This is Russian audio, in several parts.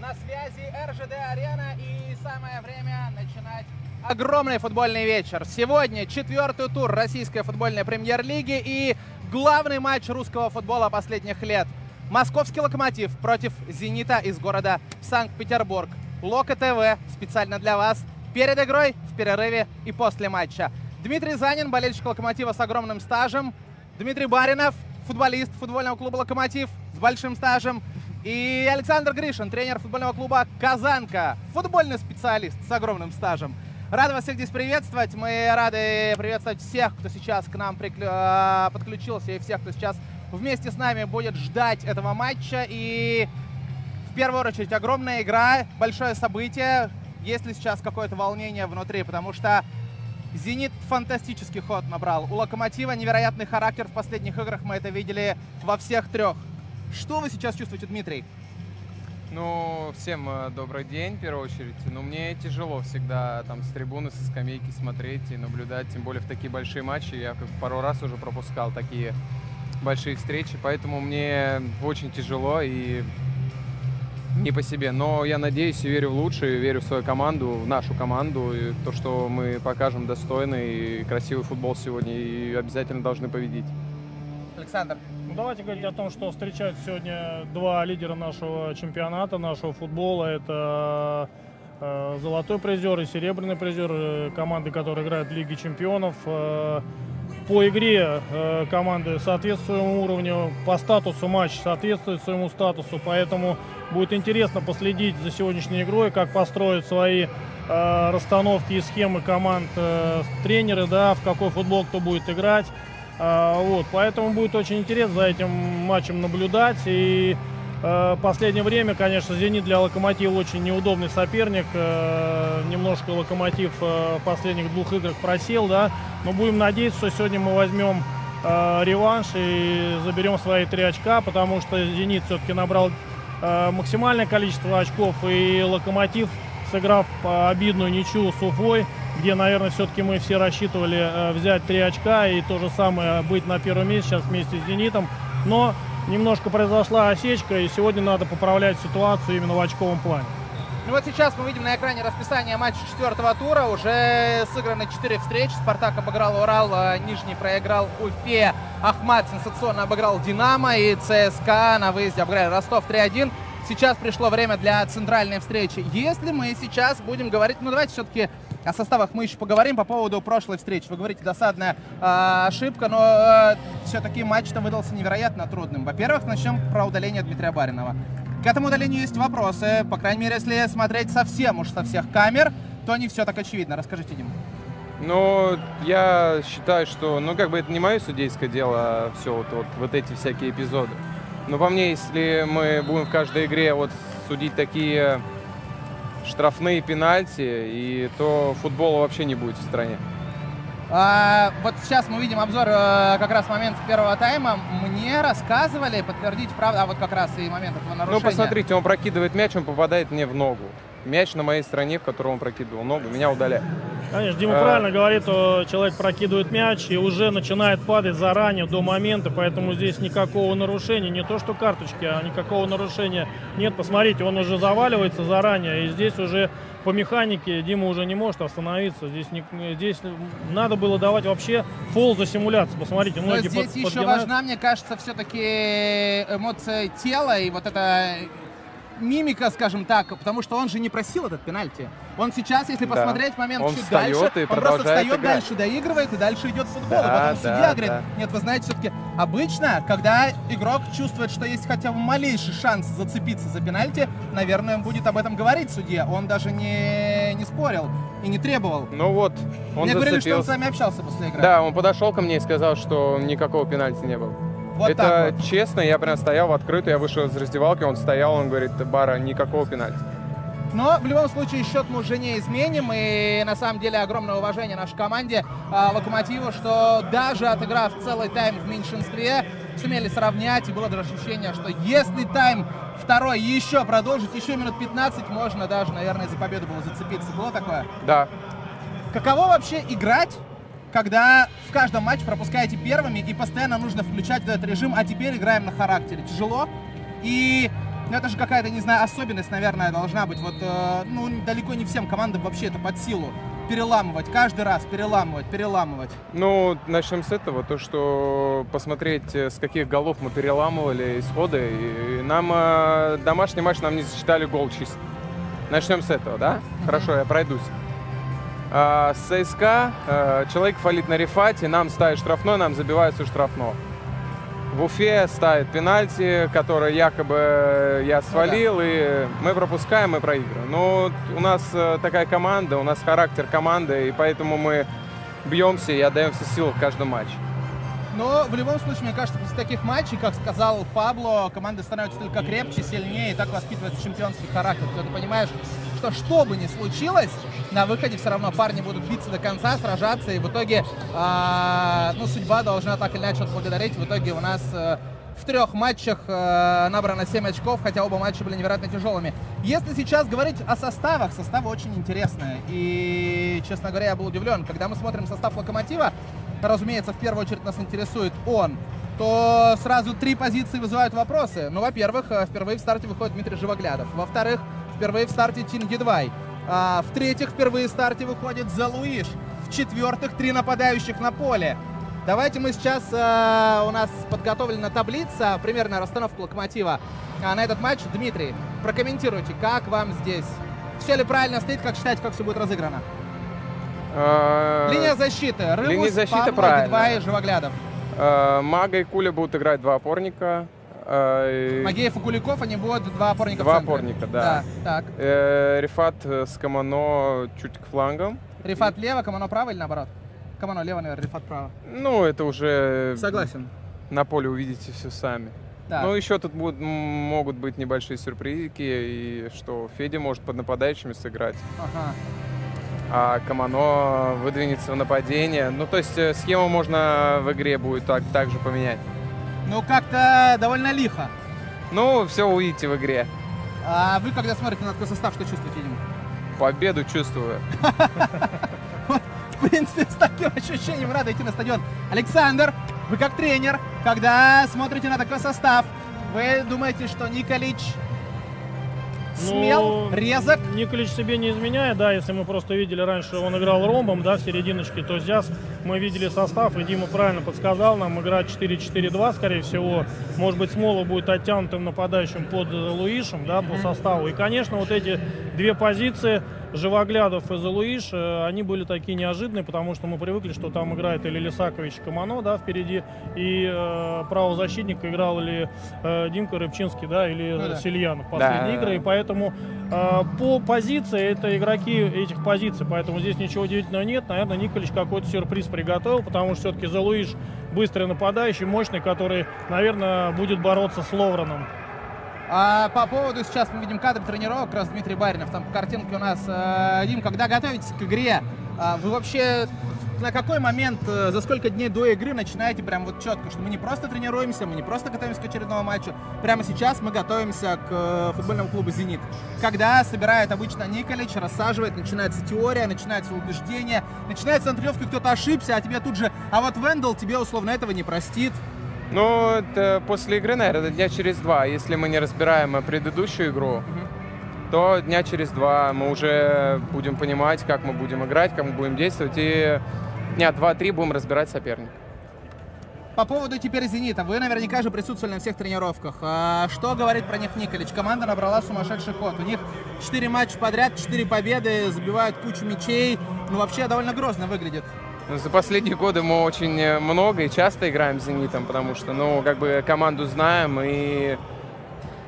На связи РЖД Арена и самое время начинать огромный футбольный вечер. Сегодня четвертый тур российской футбольной премьер-лиги и главный матч русского футбола последних лет. Московский локомотив против «Зенита» из города Санкт-Петербург. Лока ТВ специально для вас. Перед игрой, в перерыве и после матча. Дмитрий Занин, болельщик «Локомотива» с огромным стажем. Дмитрий Баринов, футболист футбольного клуба «Локомотив» с большим стажем. И Александр Гришин, тренер футбольного клуба «Казанка», футбольный специалист с огромным стажем. Рад вас всех здесь приветствовать. Мы рады приветствовать всех, кто сейчас к нам приклю... подключился, и всех, кто сейчас вместе с нами будет ждать этого матча. И в первую очередь огромная игра, большое событие. Есть ли сейчас какое-то волнение внутри? Потому что «Зенит» фантастический ход набрал. У «Локомотива» невероятный характер. В последних играх мы это видели во всех трех. Что вы сейчас чувствуете, Дмитрий? Ну, всем э, добрый день, в первую очередь. Ну, мне тяжело всегда там с трибуны, со скамейки смотреть и наблюдать, тем более в такие большие матчи. Я как пару раз уже пропускал такие большие встречи, поэтому мне очень тяжело и не по себе. Но я надеюсь и верю в лучшее, верю в свою команду, в нашу команду, и то, что мы покажем достойный и красивый футбол сегодня и обязательно должны победить. Александр. Давайте говорить о том, что встречают сегодня два лидера нашего чемпионата, нашего футбола. Это э, золотой призер и серебряный призер э, команды, которые играют в Лиге чемпионов. Э, по игре команды соответствуют своему уровню, по статусу матч соответствует своему статусу, поэтому будет интересно последить за сегодняшней игрой, как построят свои расстановки и схемы команд тренеры, да, в какой футбол кто будет играть. Э, вот, поэтому будет очень интересно за этим матчем наблюдать и Э, последнее время, конечно, «Зенит» для «Локомотива» очень неудобный соперник. Э, немножко «Локомотив» э, в последних двух играх просел, да. Но будем надеяться, что сегодня мы возьмем реванш и заберем свои три очка, потому что «Зенит» все-таки набрал максимальное количество очков. И «Локомотив», сыграв обидную ничью с Уфой, где, наверное, все-таки мы все рассчитывали взять три очка и то же самое быть на первом месте сейчас вместе с «Зенитом». Но немножко произошла осечка, и сегодня надо поправлять ситуацию именно в очковом плане. Ну вот сейчас мы видим на экране расписание матча четвертого тура. Уже сыграны четыре встречи. Спартак обыграл Урал, а Нижний проиграл Уфе. Ахмат сенсационно обыграл Динамо и ЦСКА на выезде обыграли Ростов 3-1. Сейчас пришло время для центральной встречи. Если мы сейчас будем говорить, ну давайте все-таки о составах мы еще поговорим по поводу прошлой встречи. Вы говорите, досадная э, ошибка, но э, все-таки матч-то выдался невероятно трудным. Во-первых, начнем про удаление Дмитрия Баринова. К этому удалению есть вопросы. По крайней мере, если смотреть совсем уж со всех камер, то не все так очевидно. Расскажите, Дим. Ну, я считаю, что, ну, как бы это не мое судейское дело, а все вот, вот, вот эти всякие эпизоды. Но по мне, если мы будем в каждой игре вот судить такие штрафные пенальти, и то футбола вообще не будет в стране. А, вот сейчас мы видим обзор э, как раз момент первого тайма. Мне рассказывали, подтвердить правду, а вот как раз и момент этого нарушения. Ну, посмотрите, он прокидывает мяч, он попадает мне в ногу. Мяч на моей стороне, в котором он прокидывал ногу, меня удаляет. Конечно, Дима а... правильно говорит, что человек прокидывает мяч и уже начинает падать заранее, до момента, поэтому здесь никакого нарушения, не то что карточки, а никакого нарушения нет. Посмотрите, он уже заваливается заранее, и здесь уже по механике Дима уже не может остановиться. Здесь, не, здесь надо было давать вообще фол за симуляцию. Посмотрите, многие Но здесь под, еще подгинают. важна, мне кажется, все-таки эмоция тела и вот это мимика, скажем так, потому что он же не просил этот пенальти. Он сейчас, если посмотреть да. момент он чуть дальше, он просто встает играть. дальше, доигрывает и дальше идет футбол. Да, и потом да, судья да. говорит, нет, вы знаете, все-таки обычно, когда игрок чувствует, что есть хотя бы малейший шанс зацепиться за пенальти, наверное, он будет об этом говорить судья. Он даже не, не спорил и не требовал. Ну вот, он Мне зацепился. говорили, что он с вами общался после игры. Да, он подошел ко мне и сказал, что никакого пенальти не было. Вот это вот. честно, я прям стоял в открытую, я вышел из раздевалки, он стоял, он говорит, Бара, никакого пенальти. Но в любом случае счет мы уже не изменим. И на самом деле огромное уважение нашей команде э, Локомотиву, что даже отыграв целый тайм в меньшинстве, сумели сравнять. И было даже ощущение, что если тайм второй еще продолжить, еще минут 15, можно даже, наверное, за победу было зацепиться. Было такое? Да. Каково вообще играть когда в каждом матче пропускаете первыми и постоянно нужно включать этот режим, а теперь играем на характере. Тяжело. И Но это же какая-то, не знаю, особенность, наверное, должна быть. Вот, э, ну, далеко не всем командам вообще это под силу. Переламывать, каждый раз переламывать, переламывать. Ну, начнем с этого, то, что посмотреть, э, с каких голов мы переламывали исходы. И нам э, домашний матч нам не засчитали гол чисто. Начнем с этого, да? Хорошо, я пройдусь. А, с ЦСКА э, человек фалит на рефате, нам ставит штрафной, нам забивается штрафной. В Уфе ставит пенальти, который якобы я свалил, и мы пропускаем и проигрываем. Но у нас э, такая команда, у нас характер команды, и поэтому мы бьемся и отдаем все силы в каждом матче. Но в любом случае, мне кажется, после таких матчей, как сказал Пабло, команды становятся только крепче, сильнее, и так воспитывается чемпионский характер. Ты понимаешь, что что бы ни случилось, на выходе все равно парни будут биться до конца, сражаться, и в итоге, э, ну, судьба должна так или иначе благодарить. В итоге у нас э, в трех матчах э, набрано 7 очков, хотя оба матча были невероятно тяжелыми. Если сейчас говорить о составах, составы очень интересные. И, честно говоря, я был удивлен. Когда мы смотрим состав Локомотива, разумеется, в первую очередь нас интересует он, то сразу три позиции вызывают вопросы. Ну, во-первых, э, впервые в старте выходит Дмитрий Живоглядов. Во-вторых, впервые в старте Тин Гедвай. А, в-третьих, впервые в старте выходит Залуиш. В-четвертых, три нападающих на поле. Давайте мы сейчас, э, у нас подготовлена таблица, примерная расстановка Локомотива а, на этот матч. Дмитрий, прокомментируйте, как вам здесь? Все ли правильно стоит, как считаете, как все будет разыграно? Э, Линия защиты. Рыбус, Линия защиты правильно. Гедвай, Живоглядов. э, Мага и Куля будут играть два опорника. э, и, Магеев и Куликов, они будут два опорника Два опорника, да. Так. э, Рифат с Камано чуть к флангам. Рифат лево, Камано право или наоборот? Камано лево, наверное, Рифат право. Ну, это уже Согласен. на поле увидите все сами. Так. Ну, еще тут будут, могут быть небольшие сюрпризики, и что Федя может под нападающими сыграть, Ага. А Камано выдвинется в нападение. Ну, то есть э, схему можно в игре будет так, так же поменять. Ну, как-то довольно лихо. Ну, все увидите в игре. А вы, когда смотрите на такой состав, что чувствуете, Дима? Победу чувствую. В принципе, с таким ощущением рада идти на стадион. Александр, вы как тренер, когда смотрите на такой состав, вы думаете, что Николич смел, Ну, резок? Николич себе не изменяет, да, если мы просто видели раньше, он играл ромбом, да, в серединочке, то сейчас мы видели состав, и Дима правильно подсказал нам, играть 4-4-2, скорее всего. Может быть, Смола будет оттянутым нападающим под э, Луишем, да, по составу. И, конечно, вот эти две позиции, Живоглядов и Залуиш, э, они были такие неожиданные, потому что мы привыкли, что там играет или Лисакович и Камано, да, впереди, и э, правозащитник играл или э, Димка Рыбчинский, да, или Ну да. Сильянов в последние Да. игры, и поэтому э, по позиции это игроки этих позиций, поэтому здесь ничего удивительного нет. Наверное, Николич какой-то сюрприз приготовил, потому что все-таки Залуиш быстрый нападающий, мощный, который, наверное, будет бороться с Ловраном. А по поводу, сейчас мы видим кадр тренировок, раз Дмитрий Баринов, там по картинке у нас. Э, Дим, когда готовитесь к игре, а вы вообще на какой момент, э, за сколько дней до игры начинаете прям вот четко, что мы не просто тренируемся, мы не просто готовимся к очередному матчу, прямо сейчас мы готовимся к э, футбольному клубу «Зенит». Когда собирает обычно Николич, рассаживает, начинается теория, начинается убеждение, начинается на кто-то ошибся, а тебе тут же, а вот Вендел тебе условно этого не простит. Ну, это после игры, наверное, дня через два. Если мы не разбираем э, предыдущую игру, то дня через два мы уже будем понимать, как мы будем играть, как мы будем действовать. И дня два-три будем разбирать соперника. По поводу теперь «Зенита». Вы наверняка же присутствовали на всех тренировках. А что говорит про них Николич? Команда набрала сумасшедший ход. У них 4 матча подряд, 4 победы, забивают кучу мячей. Ну, вообще довольно грозно выглядит. Ну, За последние годы мы очень э, много и часто играем с «Зенитом», потому что, ну, как бы команду знаем и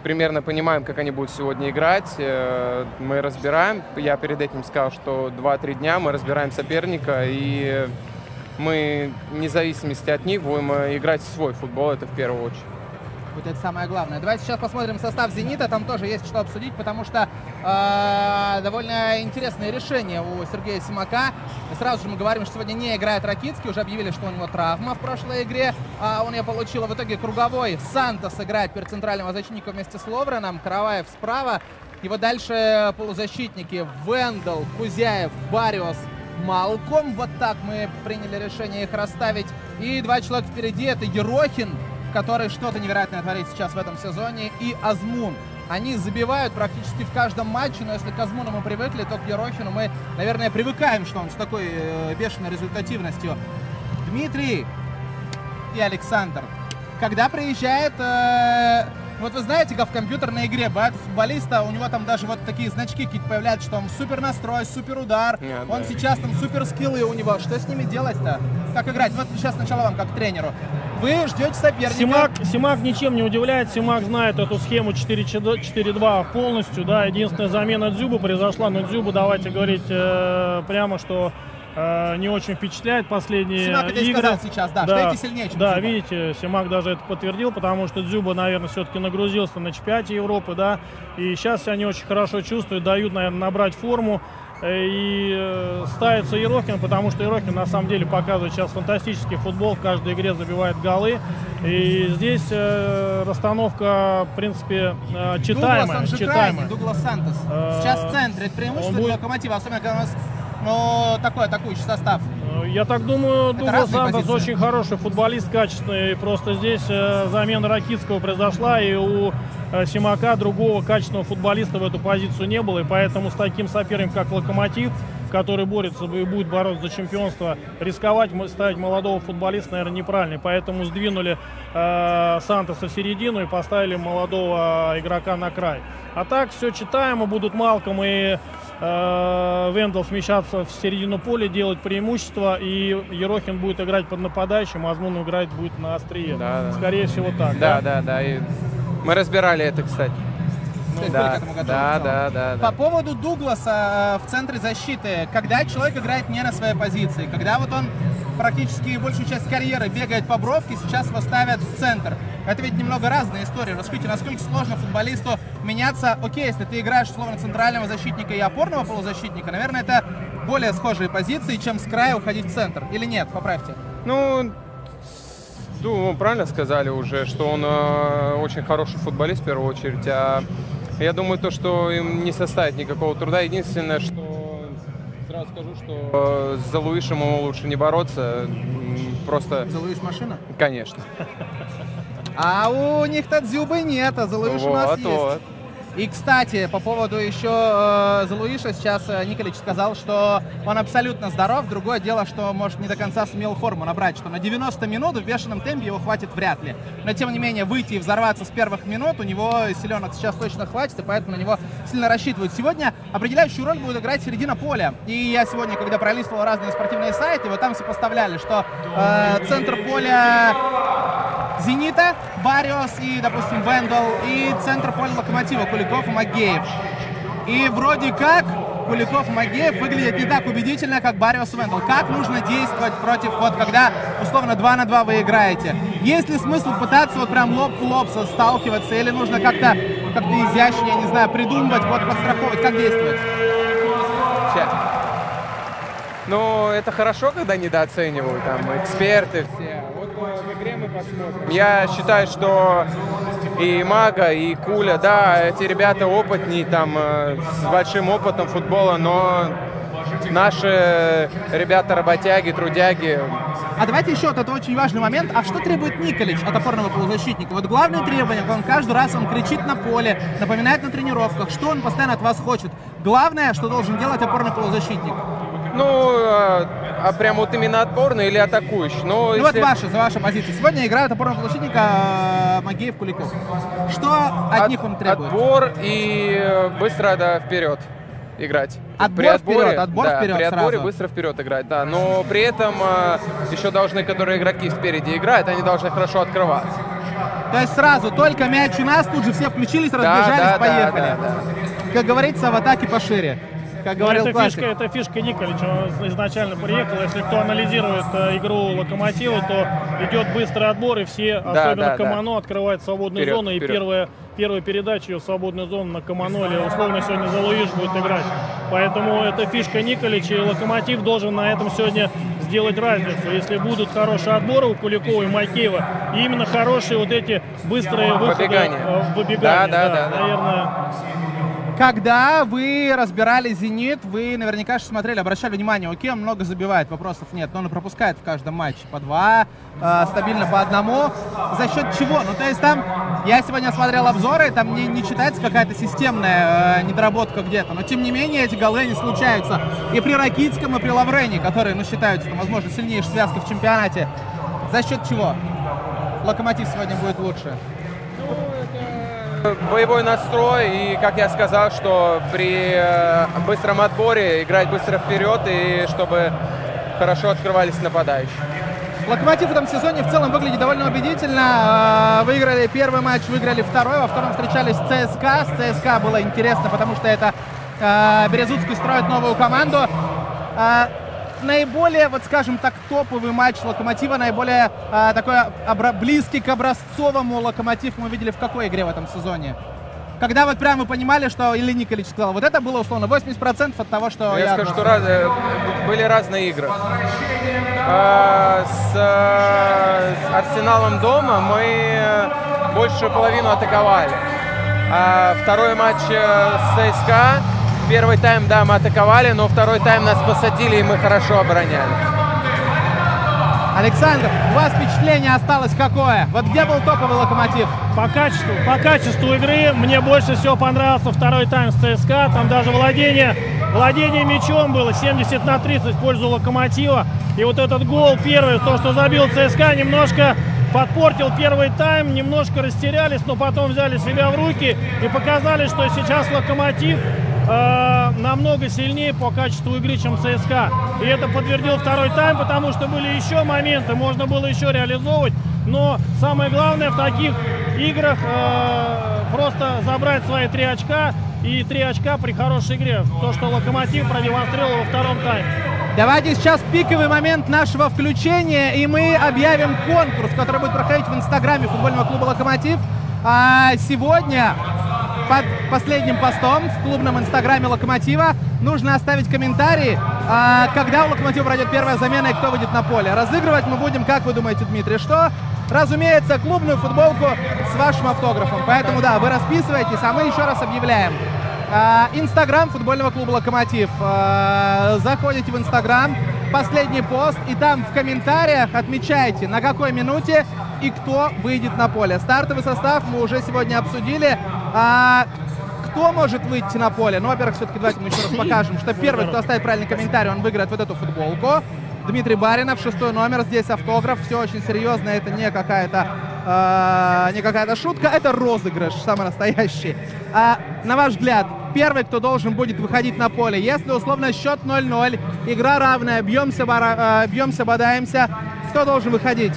примерно понимаем, как они будут сегодня играть. Э, Мы разбираем. Я перед этим сказал, что 2-3 дня мы разбираем соперника, и мы, вне зависимости от них, будем э, играть свой футбол, это в первую очередь. Вот это самое главное. Давайте сейчас посмотрим состав «Зенита». Там тоже есть что обсудить, потому что э, довольно интересное решение у Сергея Симака. Сразу же мы говорим, что сегодня не играет Ракицкий. Уже объявили, что у него травма в прошлой игре. А он ее получил. В итоге круговой Сантос играет перед центральным защитником вместе с Ловреном. Караваев справа. Вот дальше полузащитники Вендел, Кузяев, Бариос, Малком. Вот так мы приняли решение их расставить. И два человека впереди. Это Ерохин, который что-то невероятное творит сейчас в этом сезоне, и Азмун. Они забивают практически в каждом матче, но если к Казмуну мы привыкли, то к Ерохину мы, наверное, привыкаем, что он с такой э, бешеной результативностью. Дмитрий и Александр. Когда приезжает э, вот вы знаете, как в компьютерной игре бывает футболиста, у него там даже вот такие значки какие-то появляются, что он супер настрой, супер удар, Нет, он да. сейчас там супер скиллы у него. Что с ними делать-то? Как играть? Вот сейчас сначала вам, как тренеру. Вы ждете соперника. Симак, Симак ничем не удивляет. Симак знает эту схему 4-4-2 полностью. Да, единственная замена Дзюба произошла, но Дзюба, давайте говорить э, прямо, что э, не очень впечатляет последние Симак это игры. сказал сейчас, да, что эти сильнее, чем Да, Дзюба. видите, Симак даже это подтвердил, потому что Дзюба, наверное, все-таки нагрузился на чемпионате Европы, да, и сейчас они очень хорошо чувствуют, дают, наверное, набрать форму. Э, И э, ставится Ерохин, потому что Ерохин на самом деле показывает сейчас фантастический футбол, в каждой игре забивает голы. И здесь э, расстановка, в принципе, э, Дуглас, читаемая. он же читаемая. крайний, Дуглас Сантос. Сейчас в центре. Это преимущество он для будет- Локомотива, особенно когда у нас ну, такой атакующий состав. Э, Я так думаю, разные Сантос очень хороший футболист, качественный. Просто здесь э, замена Ракитского произошла, и у э, Симака другого качественного футболиста в эту позицию не было. И поэтому с таким соперником, как Локомотив, который борется и будет бороться за чемпионство, рисковать, ставить молодого футболиста, наверное, неправильно. Поэтому сдвинули э, Сантоса в середину и поставили молодого игрока на край. А так все читаемо, будут Малком и э, Вендел смещаться в середину поля, делать преимущество, и Ерохин будет играть под нападающим, а Азмун играть будет на острие. Да, да. Скорее всего так. Да, да, да. И мы разбирали это, кстати. То есть были к Да, этому готовы в да, целом. да, да, По да. поводу Дугласа э, в центре защиты, когда человек играет не на своей позиции, когда вот он практически большую часть карьеры бегает по бровке, сейчас его ставят в центр. Это ведь немного разная история. Расскажите, насколько сложно футболисту меняться? Окей, если ты играешь условно центрального защитника и опорного полузащитника, наверное, это более схожие позиции, чем с края уходить в центр. Или нет? Поправьте. Ну, ну, правильно сказали уже, что он э, очень хороший футболист в первую очередь. А я думаю, то, что им не составит никакого труда. Единственное, что сразу скажу, что э, за Луишем ему лучше не бороться. Просто, Залуешь машина? конечно. А у них-то дзюбы нет, а Залуиш у нас Вот, есть. И, кстати, по поводу еще э, Залуиша, сейчас э, Николич сказал, что он абсолютно здоров. Другое дело, что, может, не до конца сумел форму набрать, что на 90 минут в бешеном темпе его хватит вряд ли. Но, тем не менее, выйти и взорваться с первых минут у него силенок сейчас точно хватит, и поэтому на него сильно рассчитывают. Сегодня определяющую роль будет играть середина поля. И я сегодня, когда пролистывал разные спортивные сайты, вот там сопоставляли, что э, центр поля Зенита, Бариос и, допустим, Вендел, и центр поля Локомотива Куликов и Магеев. И вроде как Куликов и Магеев выглядят не так убедительно, как Бариос и Вендел. Как нужно действовать против, вот когда, условно, 2 на 2 вы играете? Есть ли смысл пытаться вот прям лоб в лоб сталкиваться, или нужно как-то как изящнее, не знаю, придумывать, вот подстраховывать, как действовать? Ну, это хорошо, когда недооценивают там эксперты все. В игре мы посмотрим. Я считаю, что и Мага, и Куля, да, эти ребята опытнее, там, э, с большим опытом футбола, но наши ребята работяги, трудяги, А давайте еще вот это очень важный момент. А что требует Николич от опорного полузащитника? Вот главное требование, он каждый раз он кричит на поле, напоминает на тренировках, что он постоянно от вас хочет. Главное, что должен делать опорный полузащитник. ну, э, а прям вот именно отборный или атакующий. Ну, Ну вот если- ваша, за ваша позиция. Сегодня играют опорного полузащитника э, Магеев Куликов. Что от, От- них он требует? Отбор и э, быстро да, вперед играть. Отбор вперед, отбор да, вперед При отборе сразу. быстро вперед играть, да. Но при этом э, еще должны, которые игроки спереди играют, они должны хорошо открываться. То есть сразу, только мяч у нас, тут же все включились, разбежались, да, да, поехали. да, Как говорится, в атаке пошире. Как Ну, говорил это классик. фишка, это фишка Николича. Он изначально приехал. Если кто анализирует э, игру Локомотива, то идет быстрый отбор, и все, особенно да, да. Камано, открывает свободную Вперед, зону. И вперед. первая, первая передача ее в свободную зону на Камано или условно сегодня Залуиш будет играть. Поэтому это фишка Николича, и Локомотив должен на этом сегодня сделать разницу. Если будут хорошие отборы у Куликова и Макеева, и именно хорошие вот эти быстрые выходы Выбегания. э, в выбегание, Да, да, да, да. наверное, Когда вы разбирали «Зенит», вы наверняка же смотрели, обращали внимание, окей, он много забивает, вопросов нет, но он пропускает в каждом матче по два, э, стабильно по одному. За счет чего? Ну, то есть там, я сегодня смотрел обзоры, там не, не читается какая-то системная э, недоработка где-то, но тем не менее эти голы не случаются. И при Ракитском, и при Лаврене, которые, ну, считаются, там, возможно, сильнейшей связкой в чемпионате. За счет чего? Локомотив сегодня будет лучше. Боевой настрой и, как я сказал, что при э, быстром отборе играть быстро вперед и чтобы хорошо открывались нападающие. Локомотив в этом сезоне в целом выглядит довольно убедительно. Э, выиграли первый матч, выиграли второй. Во втором встречались ЦСКА. С ЦСКА было интересно, потому что это э, Березутский строит новую команду наиболее, вот скажем так, топовый матч Локомотива, наиболее а, такой обра- близкий к образцовому Локомотив мы видели в какой игре в этом сезоне? Когда вот прямо вы понимали, что Илья Николич сказал, вот это было условно 80% от того, что я... Я скажу, что раз, э, были разные игры. А, с, с Арсеналом дома мы э, больше половину атаковали. А второй матч э, с ЦСКА Первый тайм, да, мы атаковали, но второй тайм нас посадили, и мы хорошо обороняли. Александр, у вас впечатление осталось какое? Вот где был топовый локомотив? По качеству, по качеству игры мне больше всего понравился второй тайм с ЦСКА. Там даже владение, владение мячом было 70 на 30 в пользу локомотива. И вот этот гол первый, то, что забил ЦСКА, немножко подпортил первый тайм, немножко растерялись, но потом взяли себя в руки и показали, что сейчас локомотив э, намного сильнее по качеству игры, чем ЦСКА. И это подтвердил второй тайм, потому что были еще моменты, можно было еще реализовывать. Но самое главное в таких играх э, просто забрать свои три очка и три очка при хорошей игре. То, что Локомотив продемонстрировал во втором тайме. Давайте сейчас пиковый момент нашего включения, и мы объявим конкурс, который будет проходить в инстаграме футбольного клуба «Локомотив». А сегодня последним постом в клубном инстаграме «Локомотива» нужно оставить комментарий, а, когда у «Локомотива» пройдет первая замена и кто выйдет на поле. Разыгрывать мы будем, как вы думаете, Дмитрий, что? Разумеется, клубную футболку с вашим автографом. Поэтому, да, вы расписываетесь, а мы еще раз объявляем. А, инстаграм футбольного клуба «Локомотив». А, заходите в Инстаграм, последний пост, и там в комментариях отмечайте, на какой минуте и кто выйдет на поле. Стартовый состав мы уже сегодня обсудили. А, кто может выйти на поле? Ну, во-первых, все-таки давайте мы еще раз покажем, что первый, кто оставит правильный комментарий, он выиграет вот эту футболку. Дмитрий Баринов, шестой номер, здесь автограф, все очень серьезно, это не какая-то э, не какая-то шутка, это розыгрыш, самый настоящий. А, на ваш взгляд, первый, кто должен будет выходить на поле, если условно счет 0-0, игра равная, бьемся, бара, э, бьемся, бодаемся, кто должен выходить?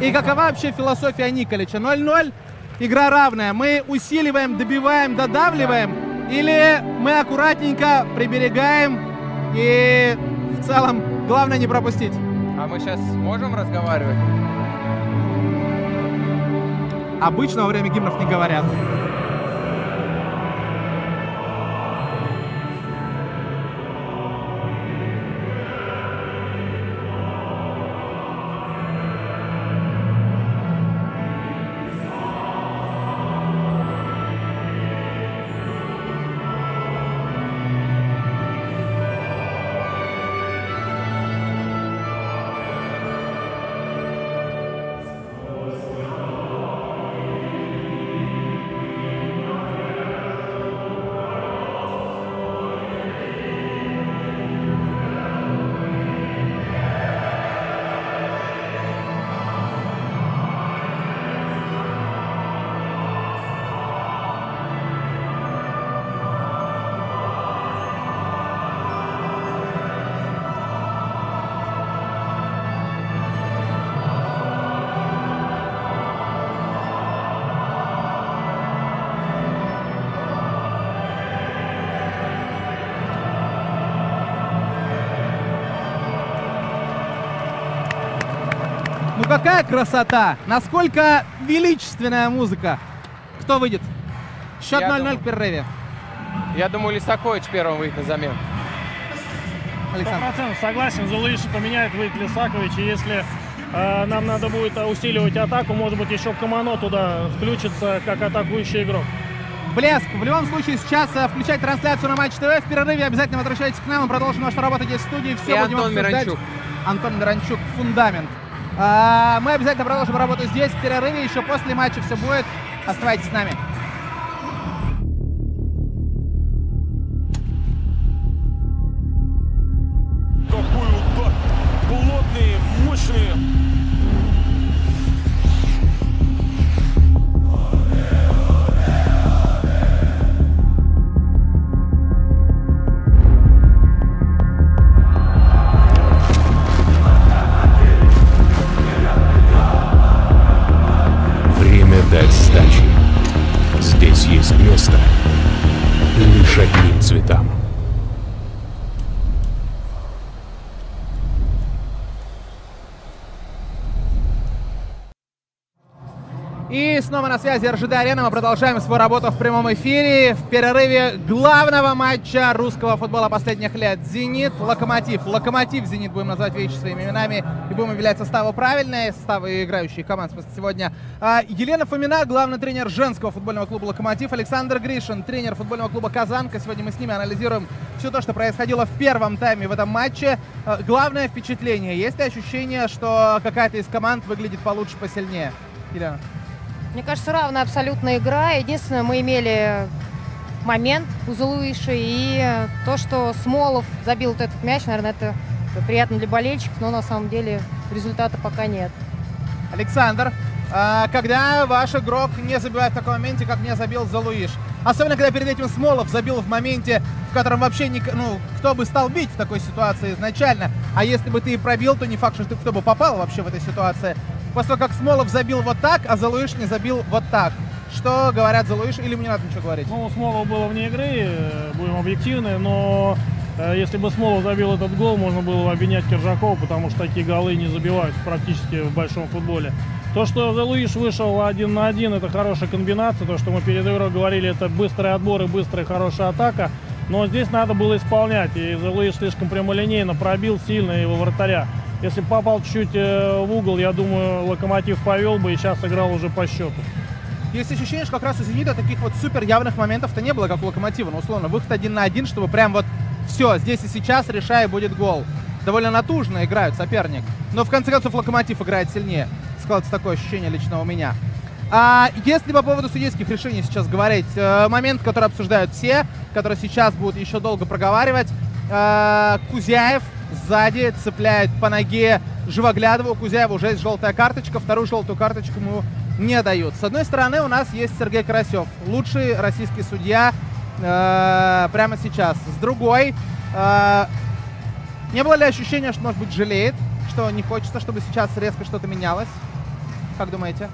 И какова вообще философия Николича? 0-0, игра равная, мы усиливаем, добиваем, додавливаем, или мы аккуратненько приберегаем и в целом Главное не пропустить. А мы сейчас можем разговаривать? Обычно во время гимнов не говорят. Красота! Насколько величественная музыка! Кто выйдет? Счет 0-0 к перерыве. Я думаю, Лисакович первым выйдет на замену. Александр. согласен, Зулыш поменяет, выйдет Лисакович. И если э, нам надо будет усиливать атаку, может быть, еще Камано туда включится как атакующий игрок. блеск. В любом случае, сейчас э, включать трансляцию на Матч ТВ. В перерыве обязательно возвращайтесь к нам. Мы продолжим нашу работу здесь в студии. Все И будем Антон обсуждать. Миранчук. Антон Миранчук, фундамент. А, мы обязательно продолжим работу здесь, в перерыве. Еще после матча все будет. Оставайтесь с нами. Связи РЖД Арена. Мы продолжаем свою работу в прямом эфире. В перерыве главного матча русского футбола последних лет. Зенит, Локомотив. Локомотив, Зенит будем называть вещи своими именами. И будем объявлять составы правильные, составы играющих команд сегодня. А, Елена Фомина, главный тренер женского футбольного клуба Локомотив. Александр Гришин, тренер футбольного клуба Казанка. Сегодня мы с ними анализируем все то, что происходило в первом тайме в этом матче. А, Главное впечатление. Есть ли ощущение, что какая-то из команд выглядит получше, посильнее? Елена. Мне кажется, равная абсолютно игра. Единственное, мы имели момент у Зулуиши. И то, что Смолов забил вот этот мяч, наверное, это приятно для болельщиков, но на самом деле результата пока нет. Александр, а, когда ваш игрок не забивает в таком моменте, как не забил Залуиш? Особенно, когда перед этим Смолов забил в моменте, в котором вообще не, ну, кто бы стал бить в такой ситуации изначально. А если бы ты и пробил, то не факт, что ты кто бы попал вообще в этой ситуации. После того, как Смолов забил вот так, а Залуиш не забил вот так. Что говорят Залуиш, или мне не надо ничего говорить? Ну, Смолов было вне игры, э, будем объективны, но э, если бы Смолов забил этот гол, можно было бы обвинять Киржакова, потому что такие голы не забиваются практически в большом футболе. То, что Луиш вышел один на один, это хорошая комбинация. То, что мы перед игрой говорили, это быстрый отбор и быстрая хорошая атака. Но здесь надо было исполнять. И Луиш слишком прямолинейно пробил сильно его вратаря. Если попал чуть-чуть э, в угол, я думаю, Локомотив повел бы и сейчас играл уже по счету. Есть ощущение, что как раз у «Зенита» таких вот супер явных моментов-то не было, как у «Локомотива». Ну, условно, выход один на один, чтобы прям вот все, здесь и сейчас, решая, будет гол. Довольно натужно играют соперник. Но в конце концов «Локомотив» играет сильнее. Складывается такое ощущение лично у меня. А если по поводу судейских решений сейчас говорить, э, момент, который обсуждают все, который сейчас будут еще долго проговаривать, э, Кузяев сзади цепляет по ноге Живоглядову. У Кузяева уже есть желтая карточка, вторую желтую карточку ему не дают. С одной стороны, у нас есть Сергей Карасев, лучший российский судья э, прямо сейчас. С другой, э, не было ли ощущения, что, может быть, жалеет, что не хочется, чтобы сейчас резко что-то менялось? Как думаете?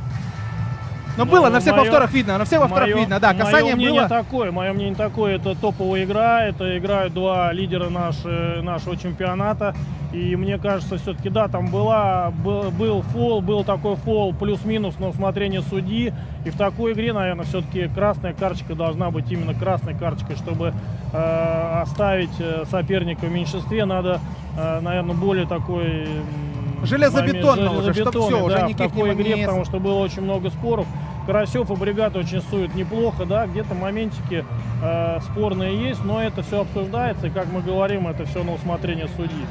Ну, Ну, было, на всех моё- повторах видно, на всех повторах Моё- видно, да, касание мое мнение было. такое, мое мнение такое, это топовая игра, это играют два лидера наши, нашего чемпионата, и мне кажется, все-таки, да, там была, был, был фол, был такой фол плюс-минус на усмотрение судьи, и в такой игре, наверное, все-таки красная карточка должна быть именно красной карточкой, чтобы э, оставить э, соперника в меньшинстве, надо, э, наверное, более такой... Железобетонно момент- уже, чтоб всё, железобетонный, уже да, в никаких такой игре, не- потому что было очень много споров. Карасев и Бригад очень суют неплохо, да, где-то моментики э, спорные есть, но это все обсуждается, и, как мы говорим, это все на усмотрение судьи.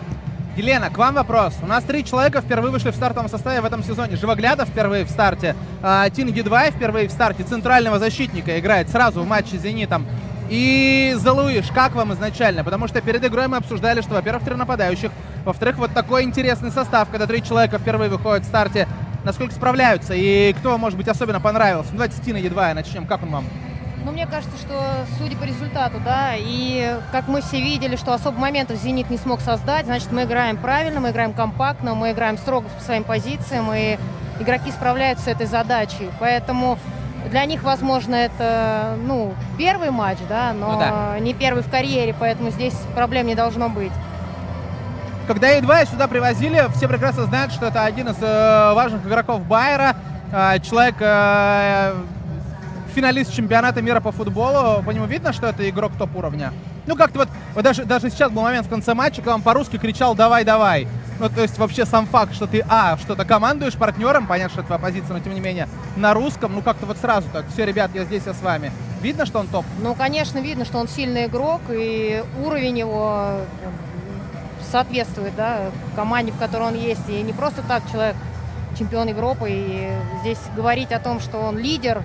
Елена, к вам вопрос. У нас три человека впервые вышли в стартовом составе в этом сезоне. Живоглядов впервые в старте, а, Тин Гедвай впервые в старте, центрального защитника играет сразу в матче с «Зенитом». И Залуиш, как вам изначально? Потому что перед игрой мы обсуждали, что, во-первых, три нападающих, во-вторых, вот такой интересный состав, когда три человека впервые выходят в старте, насколько справляются, и кто, может быть, особенно понравился? Ну, давайте с Тина Едвая начнем. Как он вам? Ну, мне кажется, что судя по результату, да, и как мы все видели, что особо моментов «Зенит» не смог создать, значит, мы играем правильно, мы играем компактно, мы играем строго по своим позициям, и игроки справляются с этой задачей. Поэтому для них, возможно, это, ну, первый матч, да, но Ну да. не первый в карьере, поэтому здесь проблем не должно быть. Когда Едвая сюда привозили, все прекрасно знают, что это один из э, важных игроков Байера, э, человек, э, финалист чемпионата мира по футболу. По нему видно, что это игрок топ-уровня. Ну, как-то вот, вот даже, даже сейчас был момент в конце матча, когда он по-русски кричал «давай, давай». Ну, то есть вообще сам факт, что ты, а, что-то командуешь партнером, понятно, что это твоя позиция, но тем не менее, на русском, ну, как-то вот сразу так, все, ребят, я здесь, я с вами. Видно, что он топ? Ну, конечно, видно, что он сильный игрок, и уровень его соответствует да, команде, в которой он есть. И не просто так человек чемпион Европы, и здесь говорить о том, что он лидер,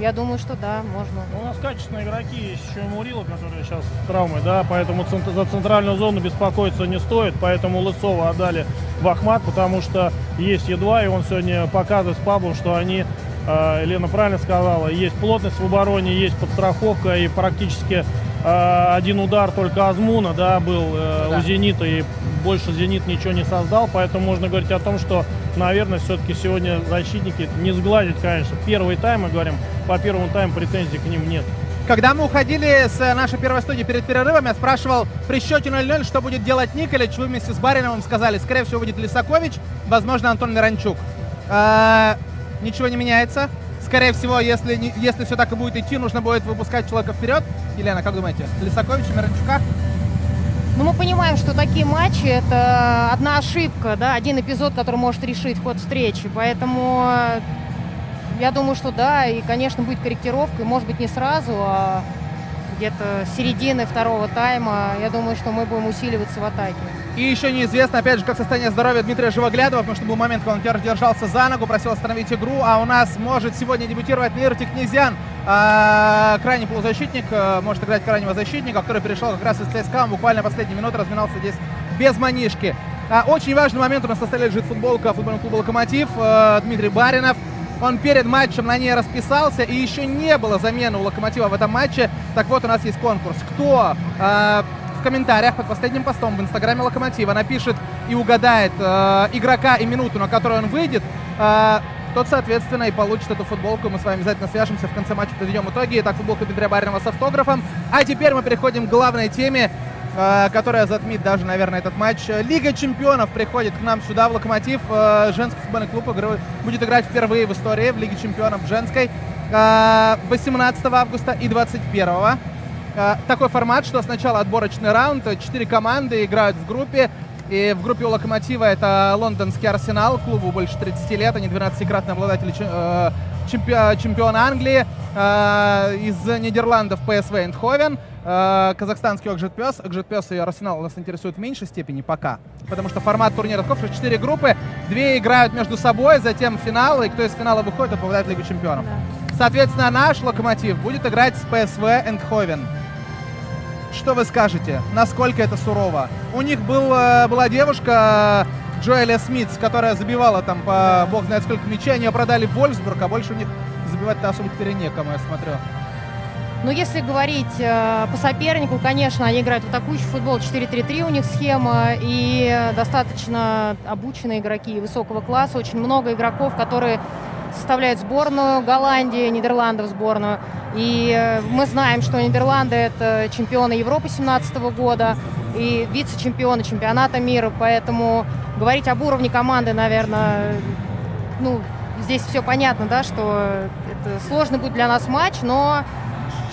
я думаю, что да, можно. Ну, у нас качественные игроки есть. Еще Мурила, который сейчас с травмой, да, поэтому за центральную зону беспокоиться не стоит, поэтому Лысова отдали в Ахмат, потому что есть едва, и он сегодня показывает с Паблом, что они, э, Елена правильно сказала, есть плотность в обороне, есть подстраховка, и практически один удар только Азмуна, да, был э, Да. у Зенита, и больше Зенит ничего не создал, поэтому можно говорить о том, что, наверное, все-таки сегодня защитники не сгладить, конечно. Первый тайм, мы говорим, по первому тайму претензий к ним нет. Когда мы уходили с э, нашей первой студии перед перерывом, я спрашивал при счете 0-0, что будет делать Николич. Вы вместе с Бариновым сказали, скорее всего, будет Лисакович, возможно, Антон Миранчук. Э, ничего не меняется. Скорее всего, если, не- если все так и будет идти, нужно будет выпускать человека вперед. Елена, как думаете? Лисаковича, Миранчука? Ну, мы понимаем, что такие матчи – это одна ошибка, да, один эпизод, который может решить ход встречи. Поэтому э, я думаю, что да, и, конечно, будет корректировка, и, может быть, не сразу, а где-то середины второго тайма. Я думаю, что мы будем усиливаться в атаке. И еще неизвестно, опять же, как состояние здоровья Дмитрия Живоглядова, потому что был момент, когда он дер- держался за ногу, просил остановить игру, а у нас может сегодня дебютировать Нирти Князян, а, крайний полузащитник, э, может играть крайнего защитника, который перешел как раз из ЦСКА, буквально последние минуты разминался здесь без манишки. А, очень важный момент у нас на столе лежит футболка футбольного клуба «Локомотив», э, Дмитрий Баринов. Он перед матчем на ней расписался, и еще не было замены у «Локомотива» в этом матче. Так вот, у нас есть конкурс. Кто э, в комментариях под последним постом в инстаграме Локомотива напишет и угадает э, игрока и минуту, на которую он выйдет, э, тот, соответственно, и получит эту футболку. Мы с вами обязательно свяжемся в конце матча, подведем итоги. Итак, футболка Дмитрия Баринова с автографом. А теперь мы переходим к главной теме, э, которая затмит даже, наверное, этот матч. Лига чемпионов приходит к нам сюда, в Локомотив. Э, женский футбольный клуб будет играть впервые в истории в Лиге чемпионов женской. э, 18 августа и 21 Э, такой формат, что сначала отборочный раунд, э, четыре команды играют в группе. И в группе у Локомотива это лондонский Арсенал, клубу больше 30 лет, они 12-кратные обладатели э, чемпи- чемпиона Англии. Э, из Нидерландов ПСВ Эндховен, э, казахстанский Окжетпес. Окжетпес и Арсенал нас интересуют в меньшей степени пока, потому что формат турнира таков, что 4 группы, две играют между собой, затем финал, и кто из финала выходит, в Лигу чемпионов. Соответственно, наш Локомотив будет играть с ПСВ Эндховен. Что вы скажете? Насколько это сурово? У них был, э, была девушка э, Джоэля Смитс, которая забивала там по бог знает сколько мячей. Они продали в а больше у них забивать-то особо теперь некому, я смотрю. Но если говорить э, по сопернику, конечно, они играют в атакующий футбол 4-3-3, у них схема, и достаточно обученные игроки высокого класса, очень много игроков, которые составляют сборную Голландии, Нидерландов сборную. И э, мы знаем, что Нидерланды это чемпионы Европы 2017 года и вице-чемпионы чемпионата мира, поэтому говорить об уровне команды, наверное, ну, здесь все понятно, да, что это сложный будет для нас матч, но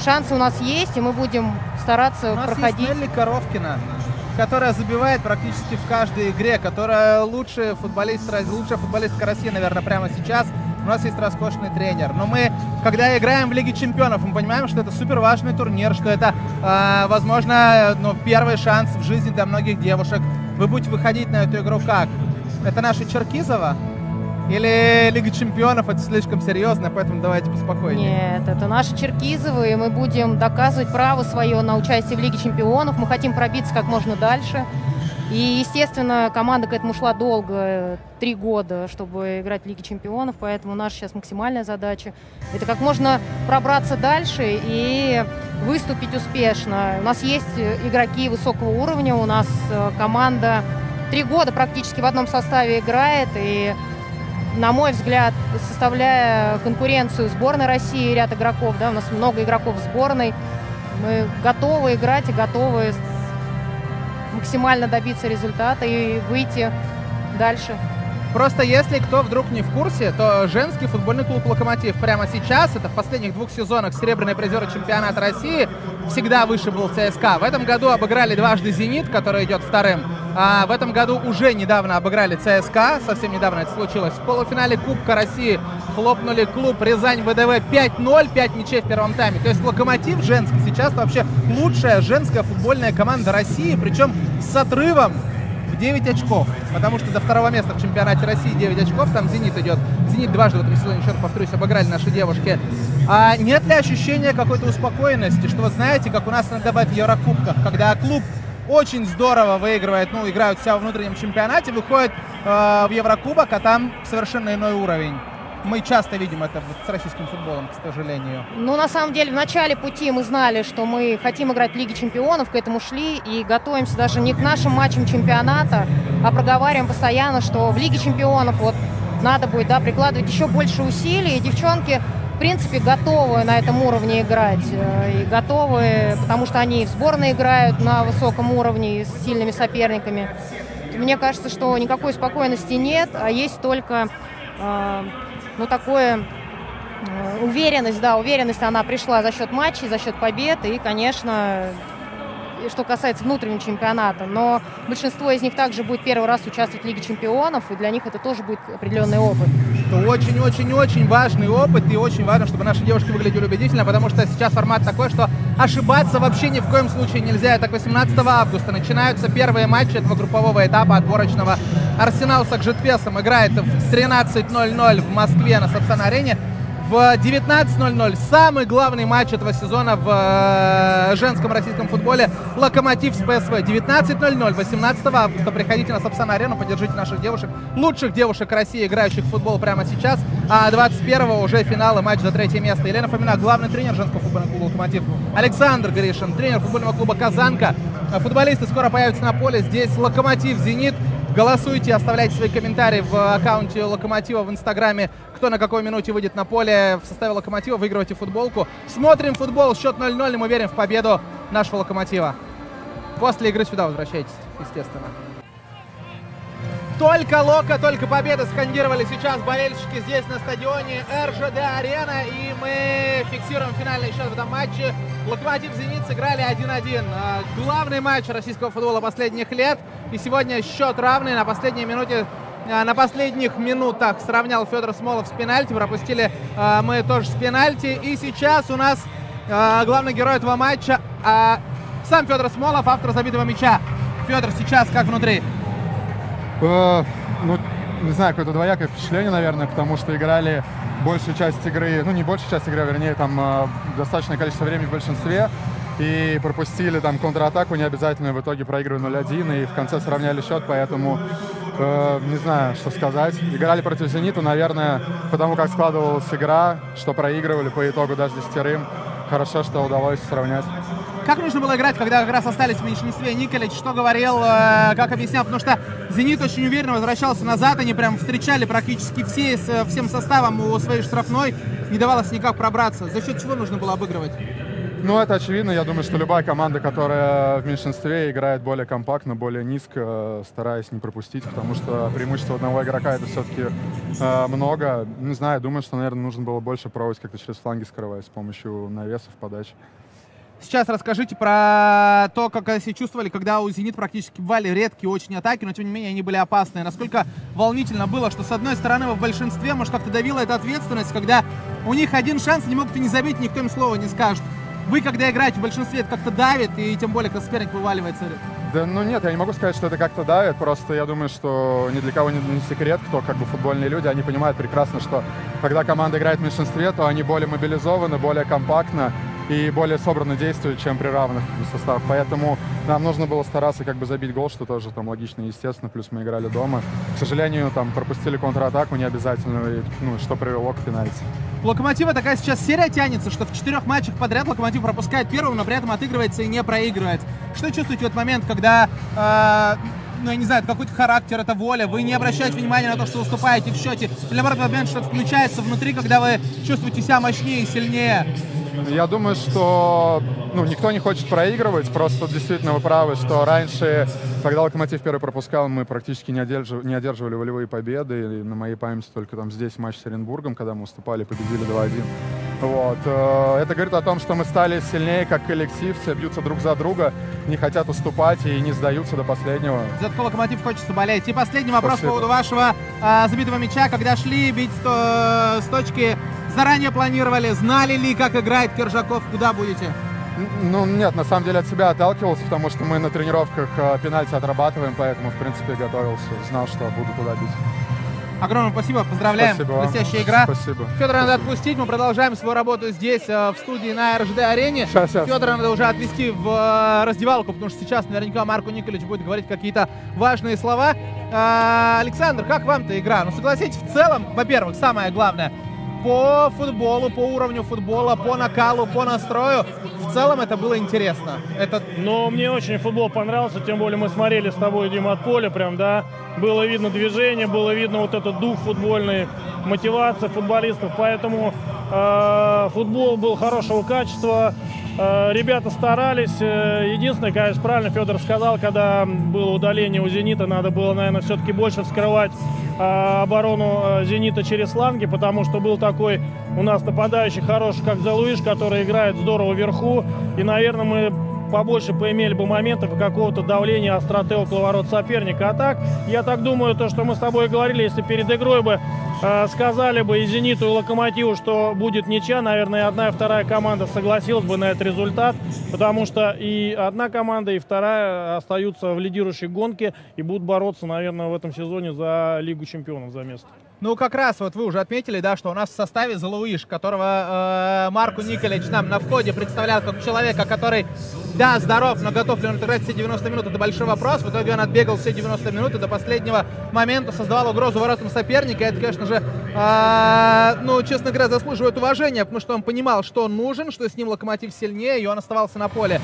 шансы у нас есть, и мы будем стараться У нас проходить. есть Нелли Коровкина, которая забивает практически в каждой игре, которая лучший футболист, лучшая футболистка России, наверное, прямо сейчас. Нас есть роскошный тренер. Но мы, когда играем в Лиге Чемпионов, мы понимаем, что это супер важный турнир, что это, э, возможно, ну, первый шанс в жизни для многих девушек. Вы будете выходить на эту игру как? Это наша Черкизова? Или Лига Чемпионов это слишком серьезно, поэтому давайте поспокойнее. Нет, это наши Черкизовы, и мы будем доказывать право свое на участие в Лиге Чемпионов. Мы хотим пробиться как можно дальше. И, естественно, команда к этому шла долго, три года, чтобы играть в Лиге Чемпионов, поэтому наша сейчас максимальная задача – это как можно пробраться дальше и выступить успешно. У нас есть игроки высокого уровня, у нас э, команда три года практически в одном составе играет, и на мой взгляд, составляя конкуренцию сборной России, ряд игроков, да, у нас много игроков сборной, мы готовы играть и готовы максимально добиться результата и выйти дальше. Просто если кто вдруг не в курсе, то женский футбольный клуб «Локомотив» прямо сейчас, это в последних двух сезонах серебряные призеры чемпионата России, всегда выше был ЦСКА. В этом году обыграли дважды «Зенит», который идет вторым, а, в этом году уже недавно обыграли ЦСКА, совсем недавно это случилось. В полуфинале Кубка России хлопнули клуб Рязань ВДВ 5-0, 5 мячей в первом тайме. То есть Локомотив женский сейчас вообще лучшая женская футбольная команда России, причем с отрывом 9 очков. Потому что до второго места в чемпионате России 9 очков, там «Зенит» идет. «Зенит» дважды в этом сезоне, еще раз повторюсь, обыграли наши девушки. А нет ли ощущения какой-то успокоенности, что вы знаете, как у нас иногда бывает в Еврокубках, когда клуб очень здорово выигрывает, ну, играют себя во внутреннем чемпионате, выходит э, в Еврокубок, а там совершенно иной уровень. Мы часто видим это вот с российским футболом, к сожалению. Ну, на самом деле, в начале пути мы знали, что мы хотим играть в Лиге Чемпионов, к этому шли и готовимся даже не к нашим матчам чемпионата, а проговариваем постоянно, что в Лиге Чемпионов вот надо будет да, прикладывать еще больше усилий. И девчонки, в принципе, готовы на этом уровне играть. э, И готовы, потому что они в сборной играют на высоком уровне с сильными соперниками. Мне кажется, что никакой спокойности нет, а есть только э, ну, такое уверенность, да, уверенность она пришла за счет матчей, за счет побед. И, конечно, что касается внутреннего чемпионата, но большинство из них также будет первый раз участвовать в Лиге чемпионов, и для них это тоже будет определенный опыт. Это очень-очень-очень важный опыт, и очень важно, чтобы наши девушки выглядели убедительно, потому что сейчас формат такой, что ошибаться вообще ни в коем случае нельзя. Так 18 августа начинаются первые матчи этого группового этапа отборочного. Арсенал с Акжетпесом играет в 13.00 в Москве на Сапсан-арене. В 19.00 самый главный матч этого сезона в э, женском российском футболе «Локомотив» с ПСВ. 19.00, 18 августа. Приходите на Сапсан-арену, поддержите наших девушек, лучших девушек России, играющих в футбол прямо сейчас. А 21-го уже финал и матч за третье место. Елена Фомина, главный тренер женского футбольного клуба «Локомотив». Александр Гришин, тренер футбольного клуба «Казанка». Футболисты скоро появятся на поле. Здесь «Локомотив», «Зенит». Голосуйте, оставляйте свои комментарии в аккаунте Локомотива в Инстаграме. Кто на какой минуте выйдет на поле в составе Локомотива, выигрывайте футболку. Смотрим футбол, счет 0-0, и мы верим в победу нашего Локомотива. После игры сюда возвращайтесь, естественно. Только Лока, только победа скандировали сейчас болельщики здесь на стадионе РЖД Арена. И мы фиксируем финальный счет в этом матче. Локомотив Зенит сыграли 1-1. А, Главный матч российского футбола последних лет. И сегодня счет равный. На последней минуте а, на последних минутах сравнял Федор Смолов с пенальти. Пропустили а, мы тоже с пенальти. И сейчас у нас главный герой этого матча сам Федор Смолов, автор забитого мяча. Федор, сейчас как внутри? Э, ну, не знаю, какое-то двоякое впечатление, наверное, потому что играли большую часть игры, ну, не большую часть игры, а вернее, там э, достаточное количество времени в большинстве, и пропустили там контратаку необязательную, в итоге проигрывали 0-1, и в конце сравняли счет, поэтому э, не знаю, что сказать. Играли против «Зенита», наверное, потому как складывалась игра, что проигрывали по итогу даже десятерым. Хорошо, что удалось сравнять. Как нужно было играть, когда как раз остались в меньшинстве? Николич что говорил, э, как объяснял? Потому что «Зенит» очень уверенно возвращался назад. Они прям встречали практически все с э, всем составом у своей штрафной. Не давалось никак пробраться. За счет чего нужно было обыгрывать? Ну, это очевидно. Я думаю, что любая команда, которая в меньшинстве играет более компактно, более низко, э, стараясь не пропустить, потому что преимущество одного игрока это все-таки э, много. Не знаю, думаю, что, наверное, нужно было больше пробовать как-то через фланги скрывать с помощью навесов, подач. Сейчас расскажите про то, как вы себя чувствовали, когда у «Зенит» практически бывали редкие очень атаки, но тем не менее они были опасные. Насколько волнительно было, что с одной стороны в большинстве, может, как-то давила эта ответственность, когда у них один шанс, не могут и не забить, никто им слова не скажет. Вы, когда играете в большинстве, это как-то давит, и тем более, когда соперник вываливается. Да, ну нет, я не могу сказать, что это как-то давит, просто я думаю, что ни для кого не, не секрет, кто как бы футбольные люди, они понимают прекрасно, что когда команда играет в меньшинстве, то они более мобилизованы, более компактно и более собранно действуют, чем при равных составах. Поэтому нам нужно было стараться как бы забить гол, что тоже там логично и естественно, плюс мы играли дома. К сожалению, там пропустили контратаку необязательную, и, ну, что привело к пенальти. У Локомотива такая сейчас серия тянется, что в четырех матчах подряд Локомотив пропускает первым, но при этом отыгрывается и не проигрывает. Что чувствуете в этот момент, когда, э, ну я не знаю, это какой-то характер, это воля, вы не обращаете внимания на то, что уступаете в счете, или наоборот, в момент что-то включается внутри, когда вы чувствуете себя мощнее и сильнее? Я думаю, что ну, никто не хочет проигрывать, просто действительно вы правы, что раньше, когда Локомотив первый пропускал, мы практически не одерживали, не одерживали волевые победы. И на моей памяти только там здесь матч с Оренбургом, когда мы уступали, победили 2-1. Вот. Э, это говорит о том, что мы стали сильнее как коллектив, все бьются друг за друга, не хотят уступать и не сдаются до последнего. За такой локомотив хочется болеть. И последний вопрос Спасибо. по поводу вашего а, забитого мяча. Когда шли бить с, то- с точки, заранее планировали, знали ли, как играет Киржаков, куда будете? Ну, нет, на самом деле от себя отталкивался, потому что мы на тренировках э, пенальти отрабатываем, поэтому, в принципе, готовился, знал, что буду туда бить. Огромное спасибо, поздравляем. Спасибо. Блестящая игра. Спасибо. Федора надо отпустить, мы продолжаем свою работу здесь, э, в студии на РЖД-арене. Щас, щас. Федора надо уже отвести в э, раздевалку, потому что сейчас наверняка Марку Николич будет говорить какие-то важные слова. Э, Александр, как вам-то игра? Ну, согласитесь, в целом, во-первых, самое главное, по футболу, по уровню футбола, по накалу, по настрою, в целом это было интересно. Это Но мне очень футбол понравился, тем более мы смотрели с тобой, Дима, от поля, прям, да, было видно движение, было видно вот этот дух футбольный, мотивация футболистов, поэтому э, футбол был хорошего качества, э, ребята старались, э, единственное, конечно, правильно Федор сказал, когда было удаление у «Зенита», надо было, наверное, все-таки больше вскрывать э, оборону э, «Зенита» через фланги, потому что был такой у нас нападающий хороший, как Залуиш, который играет здорово вверху, и, наверное, мы побольше поимели бы моментов какого-то давления, остроты около ворот соперника. А так, я так думаю, то, что мы с тобой говорили, если перед игрой бы э, сказали бы и «Зениту», и «Локомотиву», что будет ничья, наверное, одна и вторая команда согласилась бы на этот результат, потому что и одна команда, и вторая остаются в лидирующей гонке и будут бороться, наверное, в этом сезоне за Лигу чемпионов, за место. Ну, как раз вот вы уже отметили, да, что у нас в составе Залуиш, которого э, Марку Николич нам на входе представлял как человека, который, да, здоров, но готов ли он играть все 90 минут, это большой вопрос. В итоге он отбегал все 90 минут и до последнего момента создавал угрозу воротам соперника. Это, конечно же, э, ну, честно говоря, заслуживает уважения, потому что он понимал, что он нужен, что с ним локомотив сильнее, и он оставался на поле.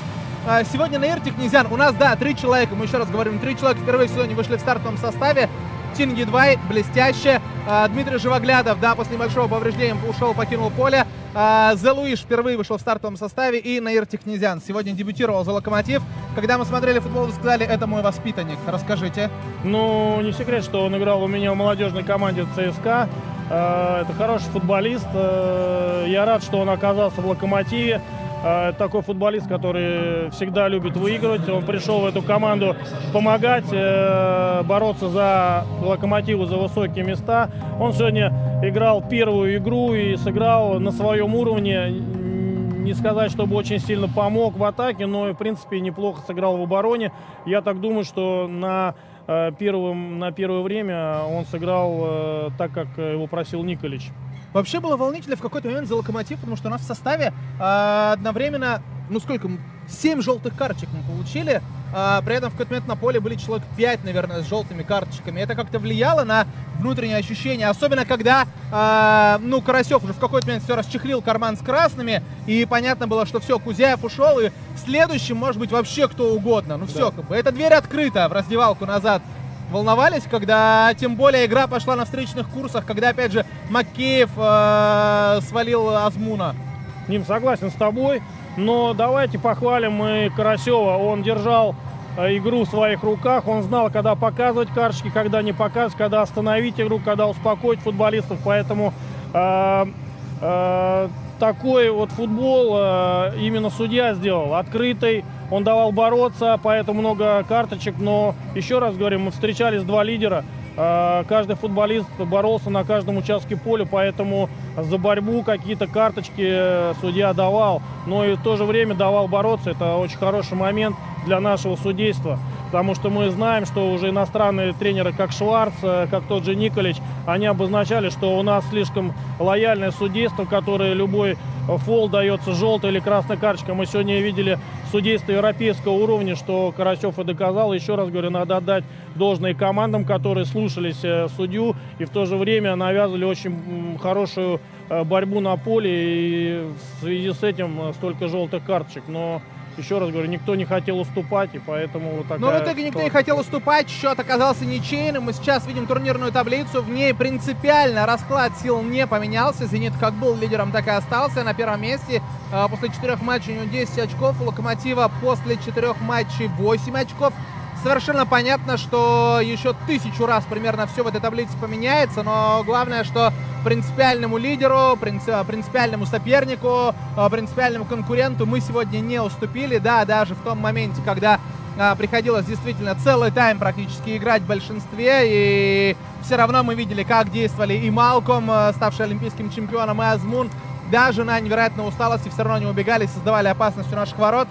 А, Сегодня на Иртик Князян у нас, да, три человека, мы еще раз говорим, три человека впервые в сезоне вышли в стартовом составе. Тин Едвай, блестяще. А, Дмитрий Живоглядов, да, после небольшого повреждения ушел, покинул поле. А, Зе Луиш впервые вышел в стартовом составе. И Наир Технезян сегодня дебютировал за «Локомотив». Когда мы смотрели футбол, вы сказали, это мой воспитанник. Расскажите. Ну, не секрет, что он играл у меня в молодежной команде ЦСКА. Э, Это хороший футболист. Я рад, что он оказался в «Локомотиве». Э, такой футболист, который всегда любит выигрывать. Он пришел в эту команду помогать, э, бороться за «Локомотиву», за высокие места. Он сегодня играл первую игру и сыграл на своем уровне. Не сказать, чтобы очень сильно помог в атаке, но, в принципе, неплохо сыграл в обороне. Я так думаю, что на э, первым, на первое время он сыграл так, как его просил Николич. Вообще было волнительно в какой-то момент за «Локомотив», потому что у нас в составе а, одновременно, ну сколько, м, семь желтых карточек мы получили, а, при этом в какой-то момент на поле были человек 5, наверное, с желтыми карточками. Это как-то влияло на внутреннее ощущение, особенно когда, а, ну, Карасев уже в какой-то момент все расчехлил карман с красными, и понятно было, что все, Кузяев ушел, и следующим может быть вообще кто угодно. Ну все, как бы, эта дверь открыта в раздевалку назад волновались, когда тем более игра пошла на встречных курсах, когда опять же Макеев э, свалил Азмуна. Ним согласен с тобой, но давайте похвалим мы Карасева. Он держал э, игру в своих руках, он знал, когда показывать карточки, когда не показывать, когда остановить игру, когда успокоить футболистов, поэтому э, э, такой вот футбол э, именно судья сделал, открытый, он давал бороться, поэтому много карточек, но еще раз говорю, мы встречались два лидера, Э, Каждый футболист боролся на каждом участке поля, поэтому за борьбу какие-то карточки э, судья давал, но и в то же время давал бороться. Это очень хороший момент для нашего судейства, потому что мы знаем, что уже иностранные тренеры, как Шварц, э, как тот же Николич, они обозначали, что у нас слишком лояльное судейство, которое любой фол дается желтой или красной карточкой. Мы сегодня видели судейство европейского уровня, что Карасев и доказал. Еще раз говорю, надо отдать должное командам, которые слушались э, судью и в то же время навязывали очень хорошую э, борьбу на поле. И в связи с этим столько желтых карточек. Но еще раз говорю, никто не хотел уступать, и поэтому вот такая Но в итоге никто не хотел уступать, счет оказался ничейным. Мы сейчас видим турнирную таблицу, в ней принципиально расклад сил не поменялся. «Зенит» как был лидером, так и остался на первом месте. А, После четырех матчей у него 10 очков, у «Локомотива» после четырех матчей 8 очков. Совершенно понятно, что еще тысячу раз примерно все в этой таблице поменяется, но главное, что принципиальному лидеру, принци- принципиальному сопернику, а, принципиальному конкуренту мы сегодня не уступили. Да, даже в том моменте, когда а, приходилось действительно целый тайм практически играть в большинстве, и все равно мы видели, как действовали и Малком, а, ставший олимпийским чемпионом, и Азмун. Даже на невероятной усталости все равно не убегали, создавали опасность у наших ворот.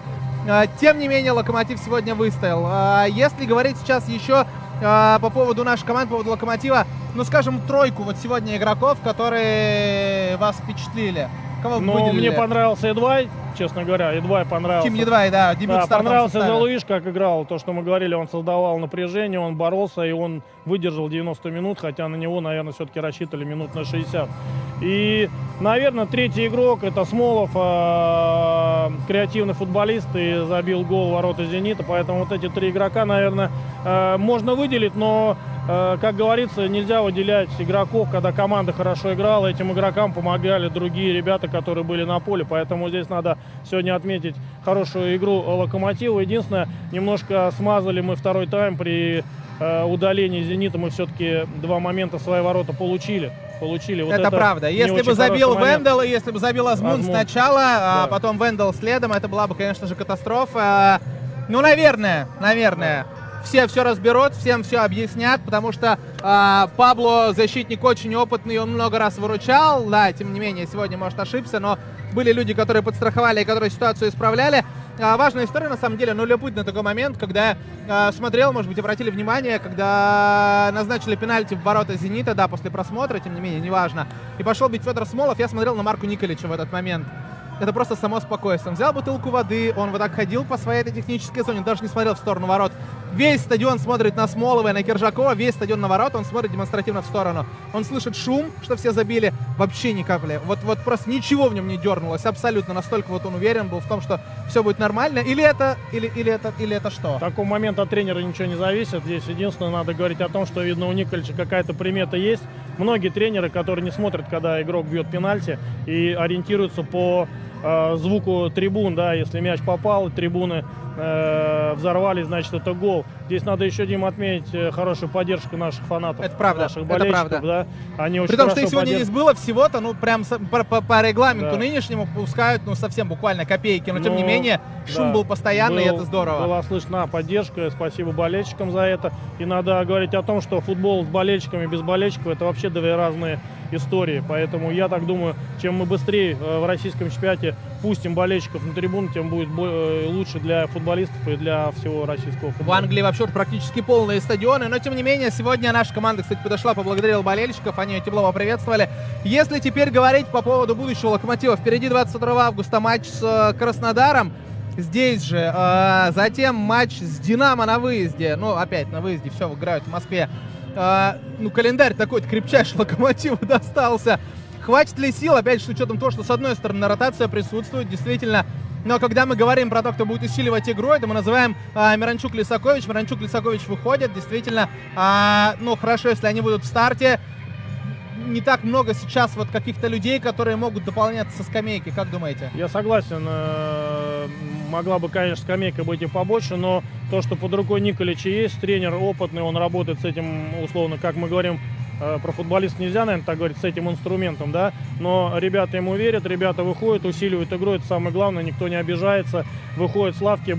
А, Тем не менее, Локомотив сегодня выстоял. А, Если говорить сейчас еще а, по поводу нашей команды, по поводу Локомотива, ну, скажем, тройку вот сегодня игроков, которые вас впечатлили. Кого Но выделили? мне понравился Эдвай, честно говоря. Эдвай понравился. Тим Едвай, да, дебют Да, понравился. Залуиш, как играл. То, что мы говорили, он создавал напряжение, он боролся, и он выдержал 90 минут, хотя на него, наверное, все-таки рассчитывали минут на 60. И, наверное, третий игрок, это Смолов, креативный футболист, и забил гол ворота «Зенита», поэтому вот эти три игрока, наверное, э, можно выделить, но, э, как говорится, нельзя выделять игроков, когда команда хорошо играла, этим игрокам помогали другие ребята, которые были на поле, поэтому здесь надо сегодня отметить хорошую игру Локомотива. Единственное, немножко смазали мы второй тайм при э, удалении Зенита. Мы все-таки два момента в свои ворота получили. Получили. Вот это, правда. не Если бы забил. Вендел, и если бы забил Азмун, Азмун. сначала, а Да. потом Вендел следом, это была бы, конечно же, катастрофа. Ну, наверное, наверное. Все все разберут, всем все объяснят, потому что а, Пабло защитник очень опытный, он много раз выручал. Да, тем не менее, сегодня, может, ошибся, но были люди, которые подстраховали и которые ситуацию исправляли. А, важная история, на самом деле, но любопытный такой момент, когда я а, смотрел, может быть, обратили внимание, когда назначили пенальти в ворота «Зенита», да, после просмотра, тем не менее, неважно, и пошел бить Федор Смолов, я смотрел на Марку Николича в этот момент. Это просто само спокойствие. Он взял бутылку воды, он вот так ходил по своей этой технической зоне, даже не смотрел в сторону ворот. Весь стадион смотрит на Смолова и на Киржакова, весь стадион на ворот, он смотрит демонстративно в сторону. Он слышит шум, что все забили, вообще ни капли. Вот, вот просто ничего в нем не дернулось, абсолютно. Настолько вот он уверен был в том, что все будет нормально. Или это, или, или это, или это что? В таком моменте от тренера ничего не зависит. Здесь единственное, надо говорить о том, что, видно, у Никольча какая-то примета есть. Многие тренеры, которые не смотрят, когда игрок бьет пенальти, и ориентируются по э, звуку трибун, да, если мяч попал, трибуны э, взорвались, значит, это гол. Здесь надо еще, Дима, отметить э, хорошую поддержку наших фанатов. Это правда, Наших это болельщиков, правда. да. Они очень При том, что их сегодня поддерж- здесь было всего-то, ну, прям по, по- по регламенту Да. нынешнему пускают, ну, совсем буквально копейки. Но, тем не Ну, менее, шум да. был постоянный, и Был- это здорово. Была слышна поддержка, спасибо болельщикам за это. И надо говорить о том, что футбол с болельщиками и без болельщиков это вообще две разные истории. Поэтому я так думаю, чем мы быстрее э, в российском чемпионате пустим болельщиков на трибуну, тем будет э, лучше для футболистов и для всего российского В футбола. Англии вообще практически полные стадионы, но тем не менее сегодня наша команда, кстати, подошла, поблагодарила болельщиков, они ее тепло поприветствовали. Если теперь говорить по поводу будущего Локомотива, впереди 22 августа матч с э, Краснодаром, здесь же, затем матч с Динамо на выезде, ну опять на выезде, все, играют в Москве. Э, ну календарь такой крепчайший Локомотиву достался. Хватит ли сил, опять же, с учетом того, что с одной стороны ротация присутствует, действительно, но когда мы говорим про то, кто будет усиливать игру, это мы называем а, Миранчук-Лисакович. Миранчук-Лисакович выходит, действительно, а, ну, хорошо, если они будут в старте. Не так много сейчас вот каких-то людей, которые могут дополняться со скамейки, как думаете? Я согласен, э, могла бы, конечно, скамейка быть и побольше, но то, что под рукой Николича есть, тренер опытный, он работает с этим, условно, как мы говорим, э, про футболист нельзя, наверное, так говорить, с этим инструментом, да, но ребята ему верят, ребята выходят, усиливают игру, это самое главное, никто не обижается, выходят с лавки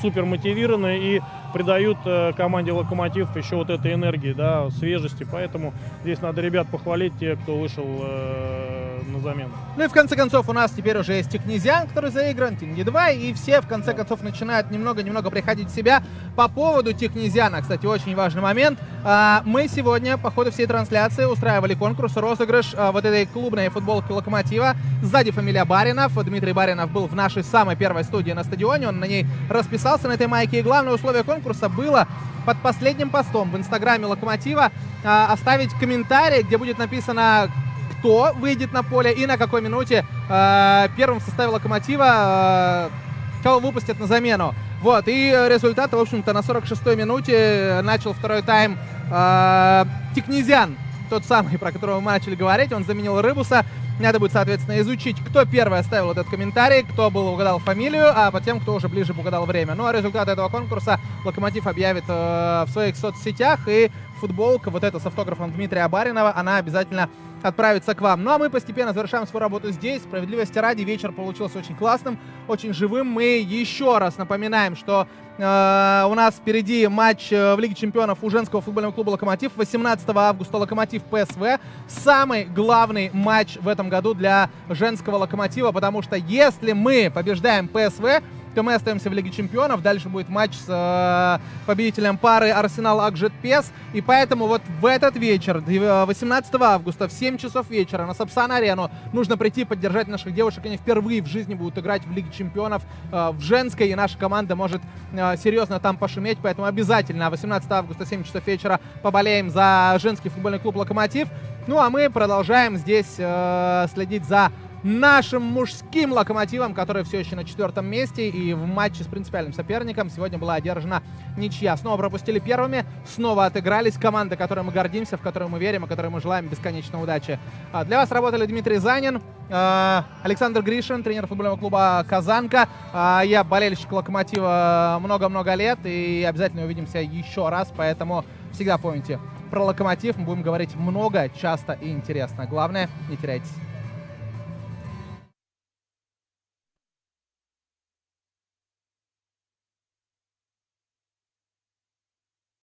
супер мотивированные и придают э, команде Локомотив еще вот этой энергии, да, свежести, поэтому здесь надо ребят похвалить, те, кто вышел э, на замену. Ну и в конце концов у нас теперь уже есть Тикнезиан, который заигран, Тинги 2, и все в конце концов начинают немного-немного приходить в себя. По поводу Тикнезиана, кстати, очень важный момент. А, Мы сегодня по ходу всей трансляции устраивали конкурс, розыгрыш а, вот этой клубной футболки Локомотива. Сзади фамилия Баринов. Дмитрий Баринов был в нашей самой первой студии на стадионе, он на ней расписался на этой майке. И главное условие конкурса было под последним постом в инстаграме Локомотива а, оставить комментарий, где будет написано кто выйдет на поле и на какой минуте э, первым в составе Локомотива э, кого выпустят на замену. Вот, и результат, в общем-то, на 46-й минуте начал второй тайм э, Тикнезян, тот самый, про которого мы начали говорить, он заменил Рыбуса. Надо будет, соответственно, изучить, кто первый оставил этот комментарий, кто был угадал фамилию, а потом, кто уже ближе угадал время. Ну, а результат этого конкурса Локомотив объявит э, в своих соцсетях, и футболка, вот эта с автографом Дмитрия Баринова, она обязательно отправиться к вам. Ну а мы постепенно завершаем свою работу здесь. Справедливости ради, вечер получился очень классным, очень живым. Мы еще раз напоминаем, что э, у нас впереди матч э, в Лиге чемпионов у женского футбольного клуба «Локомотив». 18 августа «Локомотив» ПСВ. Самый главный матч в этом году для женского «Локомотива», потому что если мы побеждаем ПСВ, то мы остаемся в Лиге Чемпионов. Дальше будет матч с э, победителем пары Арсенал Акжет Пес. И поэтому вот в этот вечер, 18 августа, в 7 часов вечера на Сапсан-арену нужно прийти поддержать наших девушек. Они впервые в жизни будут играть в Лиге Чемпионов э, в женской. И наша команда может э, серьезно там пошуметь. Поэтому обязательно 18 августа, 7 часов вечера поболеем за женский футбольный клуб «Локомотив». Ну а мы продолжаем здесь э, следить за нашим мужским локомотивом, который все еще на четвертом месте. И в матче с принципиальным соперником сегодня была одержана ничья. Снова пропустили первыми, снова отыгрались. Команда, которой мы гордимся, в которую мы верим, и которой мы желаем бесконечной удачи. А, для вас работали Дмитрий Занин, а, Александр Гришин, тренер футбольного клуба «Казанка». А, я болельщик локомотива много-много лет и обязательно увидимся еще раз, поэтому всегда помните, про локомотив мы будем говорить много, часто и интересно. Главное, не теряйтесь.